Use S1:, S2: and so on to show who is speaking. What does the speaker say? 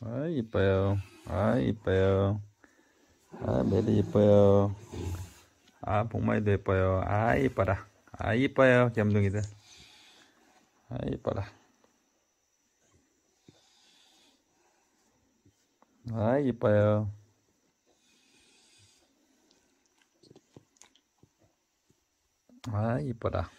S1: 아 이뻐요. 아 이뻐요. 아 매도 이뻐요. 아 복마이도 이뻐요. 아 이뻐라. 아 이뻐요 겸둥이들. 아 이뻐라. 아 이뻐요. 아 이뻐라.